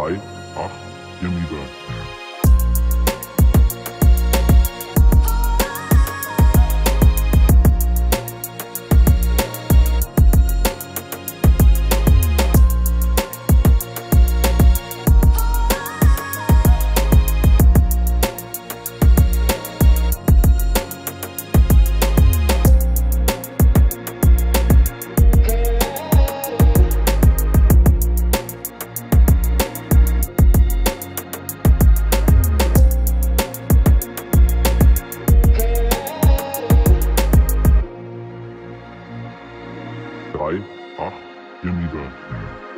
drei, acht, ihr 3, 8, hier nieder.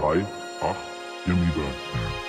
3, 8, ihr Mieter.